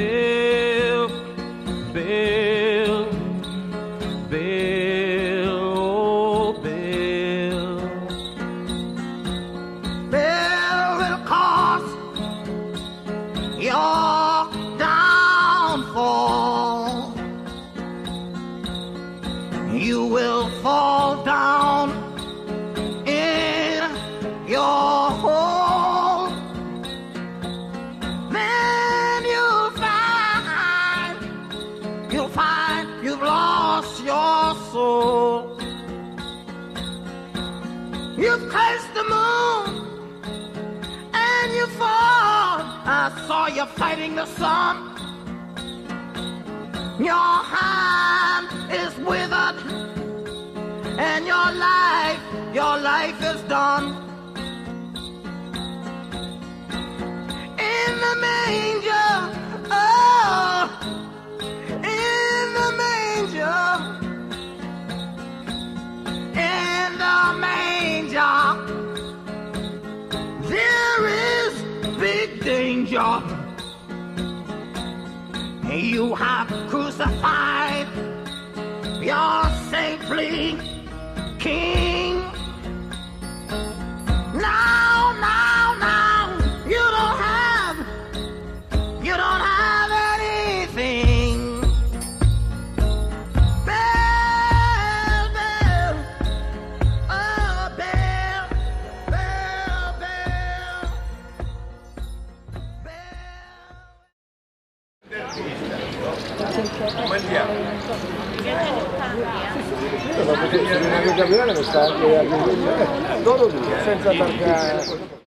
Bill, Bill, Bill, oh Bill. Bill will cause your downfall. You will fall. Soul. You've cursed the moon and you fall. I saw you fighting the sun. Your hand is withered, and your life, your life is done. In the manger, danger. You have crucified Quelli ha. Dopo che se non camminare quest'anno, loro due, senza targare.